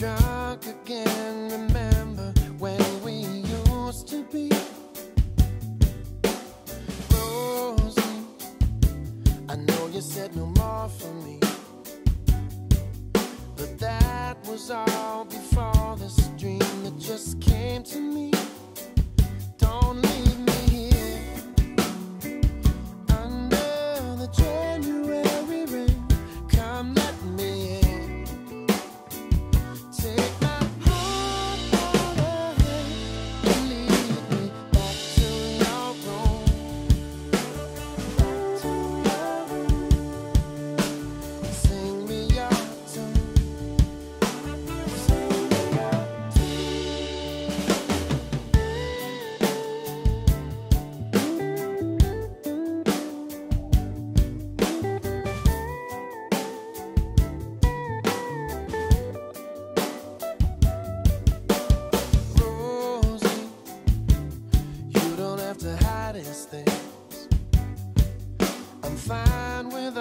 back again. Remember when we used to be. Rosie, I know you said no more for me. But that was all before this dream that just came to me. I'm fine with